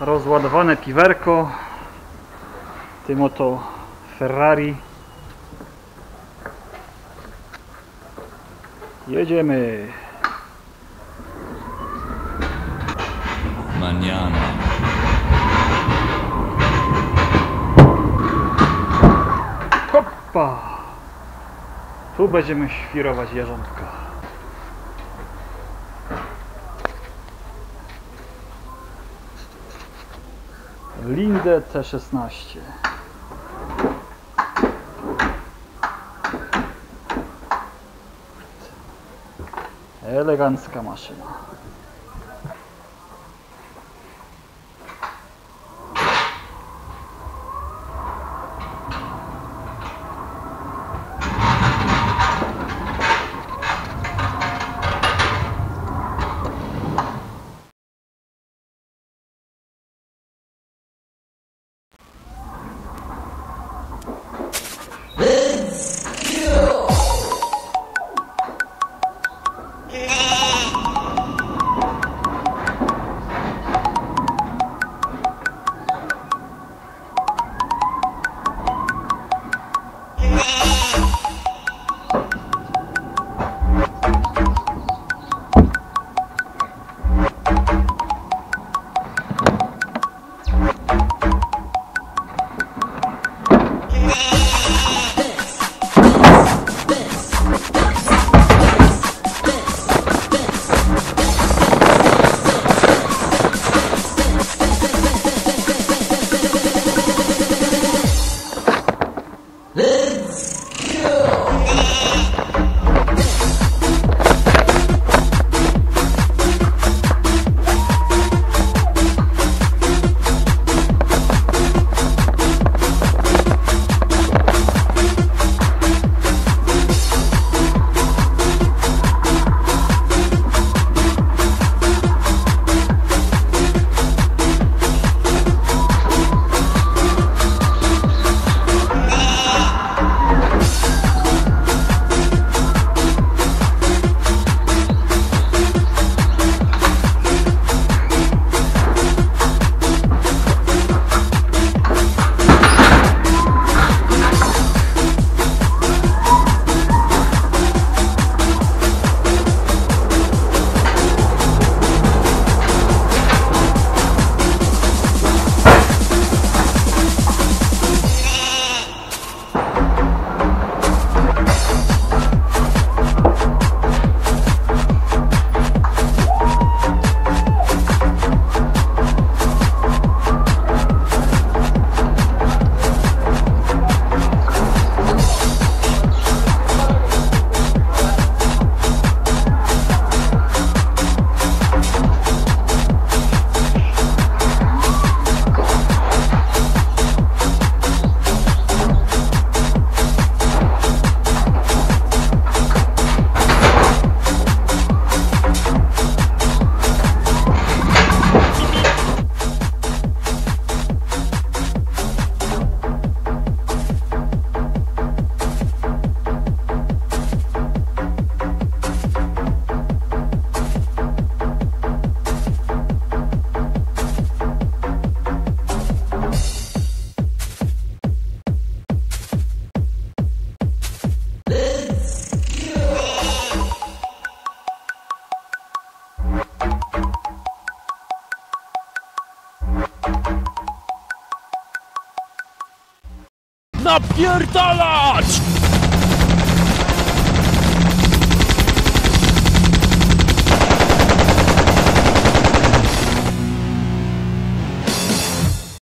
rozładowane piwerko tym oto Ferrari. Jedziemy. Maniana. hoppa! Tu będziemy świrować jarzątka Linde T16 Elegancka maszyna. Huh? Napierdalać!